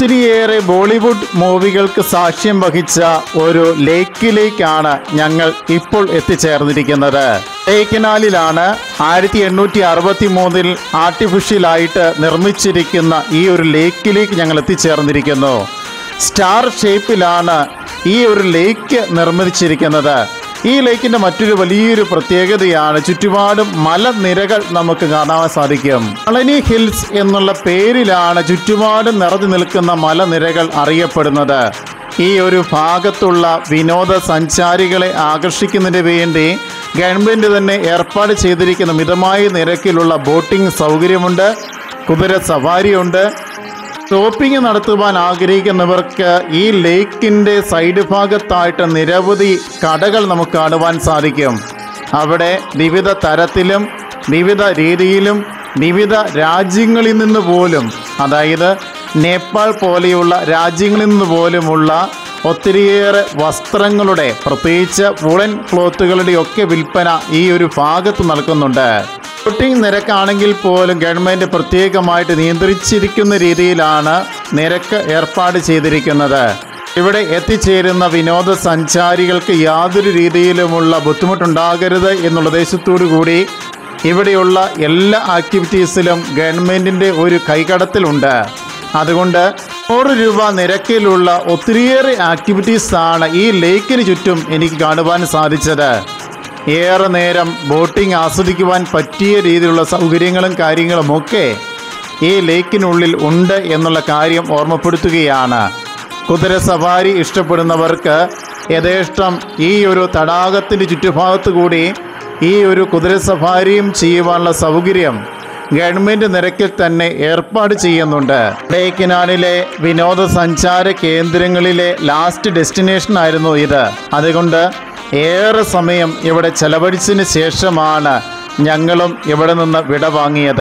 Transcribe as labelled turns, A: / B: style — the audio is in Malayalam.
A: ഒത്തിരിയേറെ ബോളിവുഡ് മൂവികൾക്ക് സാക്ഷ്യം വഹിച്ച ഒരു ലേക്കിലേക്കാണ് ഞങ്ങൾ ഇപ്പോൾ എത്തിച്ചേർന്നിരിക്കുന്നത്. തേക്കനാലിലാണ് ആയിരത്തി എണ്ണൂറ്റി അറുപത്തി മൂന്നിൽ ആർട്ടിഫിഷ്യലായിട്ട് നിർമ്മിച്ചിരിക്കുന്ന ഈ ഒരു ലേക്കിലേക്ക് ഞങ്ങൾ എത്തിച്ചേർന്നിരിക്കുന്നു. സ്റ്റാർ ഷേപ്പിലാണ് ഈ ഒരു ലേക്ക് നിർമ്മിച്ചിരിക്കുന്നത്. ഈ ലേക്കിന്റെ മറ്റൊരു വലിയൊരു പ്രത്യേകതയാണ് ചുറ്റുപാടും മലനിരകൾ നമുക്ക് കാണാൻ സാധിക്കും. അളനി ഹിൽസ് എന്നുള്ള പേരിലാണ് ചുറ്റുപാടും നിറഞ്ഞു നിൽക്കുന്ന മലനിരകൾ അറിയപ്പെടുന്നത്. ഈ ഒരു ഭാഗത്തുള്ള വിനോദസഞ്ചാരികളെ ആകർഷിക്കുന്നതിന് വേണ്ടി ഗവൺമെന്റ് തന്നെ ഏർപ്പാട് ചെയ്തിരിക്കുന്ന മിതമായ നിരക്കിലുള്ള ബോട്ടിംഗ് സൗകര്യമുണ്ട് കുതിര സവാരിയുണ്ട് ഷോപ്പിംഗ് നടത്തുവാൻ ആഗ്രഹിക്കുന്നവർക്ക് ഈ ലേക്കിന്റെ സൈഡ് ഭാഗത്തായിട്ട് നിരവധി കടകൾ നമുക്ക് കാണുവാൻ സാധിക്കും. അവിടെ വിവിധ തരത്തിലും വിവിധ രീതിയിലും വിവിധ രാജ്യങ്ങളിൽ നിന്ന് പോലും അതായത് നേപ്പാൾ പോലെയുള്ള രാജ്യങ്ങളിൽ നിന്ന് പോലുമുള്ള ഒത്തിരിയേറെ വസ്ത്രങ്ങളുടെ പ്രത്യേകിച്ച് വുളൻ ക്ലോത്തുകളുടെയൊക്കെ വിൽപ്പന ഈ ഒരു ഭാഗത്ത് നടക്കുന്നുണ്ട് ഷൂട്ടിംഗ് നിരക്കാണെങ്കിൽ പോലും ഗവൺമെന്റ് പ്രത്യേകമായിട്ട് നിയന്ത്രിച്ചിരിക്കുന്ന രീതിയിലാണ് നിരക്ക് ഏർപ്പാട് ചെയ്തിരിക്കുന്നത്. ഇവിടെ എത്തിച്ചേരുന്ന വിനോദസഞ്ചാരികൾക്ക് യാതൊരു രീതിയിലുമുള്ള ബുദ്ധിമുട്ടുണ്ടാകരുത് എന്നുള്ള ഉദ്ദേശത്തോടു കൂടി ഇവിടെയുള്ള എല്ലാ ആക്ടിവിറ്റീസിലും ഗവൺമെന്റിന്റെ ഒരു കൈകടത്തലുണ്ട് അതുകൊണ്ട് നൂറ് രൂപ നിരക്കിലുള്ള ഒത്തിരിയേറെ ആക്ടിവിറ്റീസാണ് ഈ ലേക്കിന് ചുറ്റും എനിക്ക് കാണുവാൻ സാധിച്ചത്. ഏറെ നേരം ബോട്ടിംഗ് ആസ്വദിക്കുവാൻ പറ്റിയ രീതിയിലുള്ള സൗകര്യങ്ങളും കാര്യങ്ങളുമൊക്കെ ഈ ലേക്കിനുള്ളിൽ ഉണ്ട് എന്നുള്ള കാര്യം ഓർമ്മപ്പെടുത്തുകയാണ്. കുതിര സവാരി ഇഷ്ടപ്പെടുന്നവർക്ക് യഥേഷ്ടം ഈ ഒരു തടാകത്തിന്റെ ചുറ്റുഭാഗത്തു കൂടി ഈ ഒരു കുതിര സഫാരിയും ചെയ്യുവാനുള്ള സൗകര്യം ഗവൺമെന്റ് നിരക്കിൽ തന്നെ ഏർപ്പാട് ചെയ്യുന്നുണ്ട്. ഡേക്കിനാലിലെ വിനോദസഞ്ചാര കേന്ദ്രങ്ങളിലെ ലാസ്റ്റ് ഡെസ്റ്റിനേഷൻ ആയിരുന്നു ഇത്. അതുകൊണ്ട് ഏറെ സമയം ഇവിടെ ചെലവഴിച്ചതിന് ശേഷമാണ് ഞങ്ങളും ഇവിടെ നിന്ന് വിട വാങ്ങിയത്